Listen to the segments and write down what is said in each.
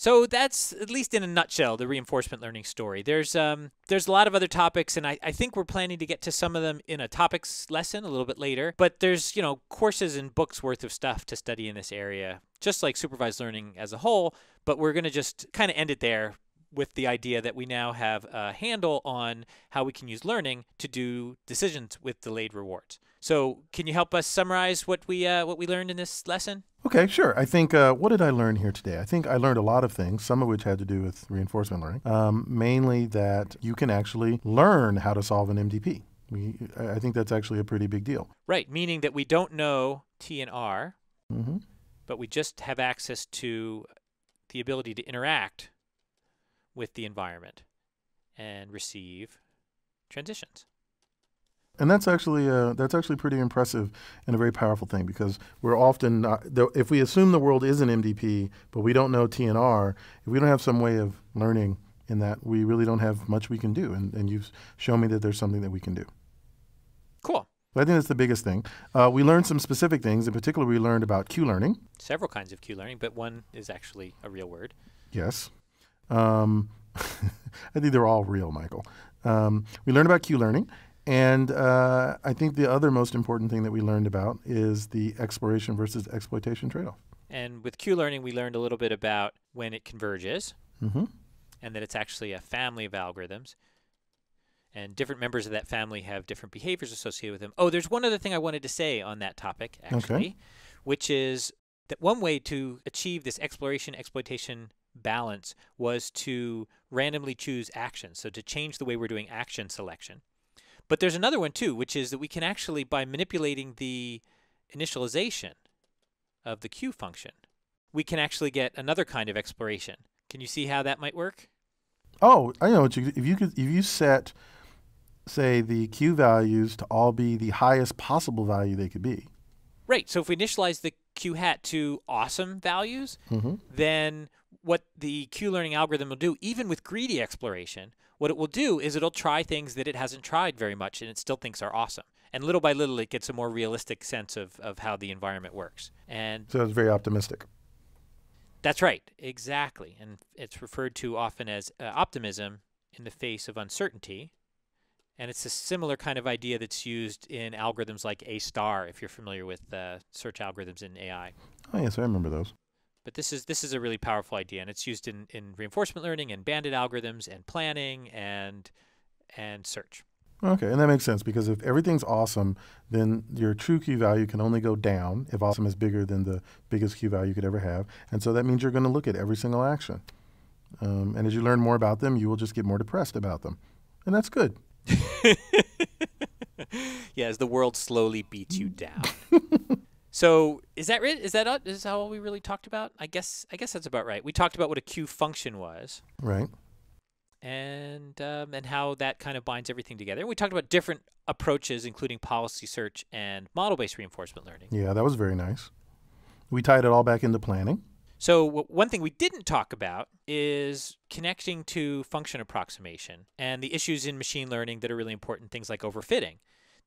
So that's at least in a nutshell the reinforcement learning story. There's um there's a lot of other topics and I, I think we're planning to get to some of them in a topics lesson a little bit later. But there's, you know, courses and books worth of stuff to study in this area, just like supervised learning as a whole, but we're gonna just kind of end it there with the idea that we now have a handle on how we can use learning to do decisions with delayed rewards. So, can you help us summarize what we uh, what we learned in this lesson? Okay, sure. I think uh, what did I learn here today? I think I learned a lot of things, some of which had to do with reinforcement learning. Um, mainly that you can actually learn how to solve an MDP. We, I think that's actually a pretty big deal. Right, meaning that we don't know T and R, hmm but we just have access to the ability to interact with the environment and receive transitions. And that's actually uh, that's actually pretty impressive and a very powerful thing because we're often not, if we assume the world is an MDP, but we don't know TNR, if we don't have some way of learning in that, we really don't have much we can do. And, and you've shown me that there's something that we can do. Cool. I think that's the biggest thing. Uh, we learned some specific things. In particular, we learned about Q learning. Several kinds of Q learning, but one is actually a real word. Yes. Um, I think they're all real, Michael. Um, we learned about Q learning. And uh, I think the other most important thing that we learned about is the exploration versus exploitation trade off. And with Q learning, we learned a little bit about when it converges hmm and that it's actually a family of algorithms. And different members of that family have different behaviors associated with them. Oh, there's one other thing I wanted to say on that topic, actually, which is that one way to achieve this exploration exploitation balance was to randomly choose actions. So to change the way we're doing action selection. But there's another one too, which is that we can actually, by manipulating the initialization of the Q function, we can actually get another kind of exploration. Can you see how that might work? Oh, I know. You, if you could, if you set, say, the Q values to all be the highest possible value they could be. Right. So if we initialize the Q hat to awesome values, Mm-hmm. then what the Q learning algorithm will do, even with greedy exploration, what it will do is it'll try things that it hasn't tried very much and it still thinks are awesome. And little by little, it gets a more realistic sense of, of how the environment works. And So it's very optimistic. that's right, exactly. And it's referred to often as uh, optimism in the face of uncertainty. And it's a similar kind of idea that's used in algorithms like A star, if you're familiar with uh, search algorithms in AI. Oh yes, I remember those. But this is this is a really powerful idea, and it's used in, in reinforcement learning and bandit algorithms and planning and and search. Okay, and that makes sense because if everything's awesome, then your true Q value can only go down if awesome is bigger than the biggest Q value you could ever have. And so that means you're going to look at every single action. Um, and as you learn more about them, you will just get more depressed about them. And that's good. yeah, as the world slowly beats you down. so is that it? Is that it? Is that all we really talked about? I guess I guess that's about right. We talked about what a Q function was. Right. and um, and how that kind of binds everything together. And we talked about different approaches, including policy search and model-based reinforcement learning. Yeah, that was very nice. We tied it all back into planning. So one thing we didn't talk about is connecting to function approximation and the issues in machine learning that are really important, things like overfitting.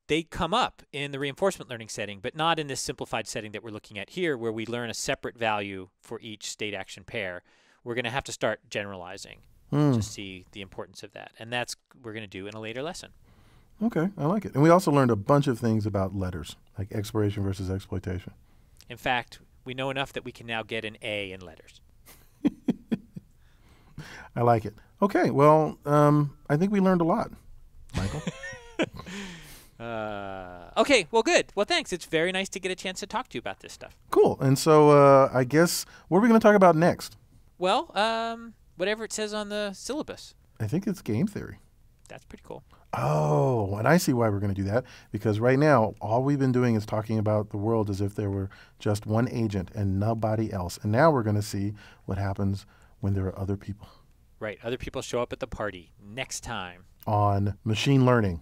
They come up in the reinforcement learning setting, but not in this simplified setting that we're looking at here, where we learn a separate value for each state action pair. We're going to have to start generalizing Hmm. to see the importance of that. And that's we're going to do in a later lesson. Okay, I like it. And we also learned a bunch of things about letters, like exploration versus exploitation. In fact, we know enough that we can now get an A in letters. I like it. Okay, well, um, I think we learned a lot, Michael. Uh, okay, well, good. Well, thanks. It's very nice to get a chance to talk to you about this stuff. cool. And so uh, I guess what are we going to talk about next? Well, um, whatever it says on the syllabus, I think it's game theory. that's pretty cool. Oh, and I see why we're going to do that because right now all we've been doing is talking about the world as if there were just one agent and nobody else. And now we're going to see what happens when there are other people Right. Other people show up at the party next time. on machine learning.